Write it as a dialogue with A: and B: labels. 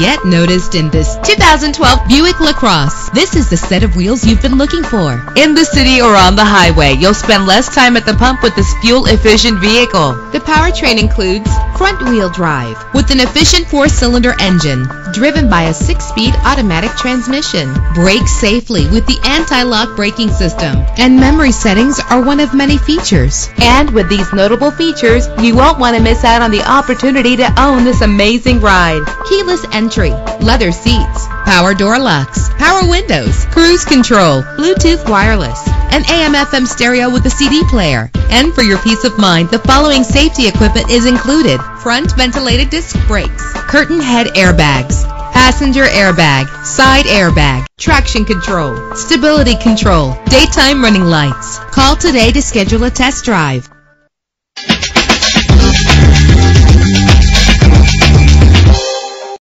A: Get noticed in this 2012 Buick LaCrosse. This is the set of wheels you've been looking for. In the city or on the highway, you'll spend less time at the pump with this fuel-efficient vehicle. The powertrain includes front-wheel drive with an efficient four-cylinder engine driven by a six-speed automatic transmission. Brake safely with the anti-lock braking system. And memory settings are one of many features. And with these notable features, you won't want to miss out on the opportunity to own this amazing ride. Keyless entry, leather seats, power door locks, power windows, cruise control, Bluetooth wireless, and AM FM stereo with a CD player. And for your peace of mind, the following safety equipment is included. Front ventilated disc brakes, curtain head airbags, passenger airbag, side airbag, traction control, stability control, daytime running lights. Call today to schedule a test drive.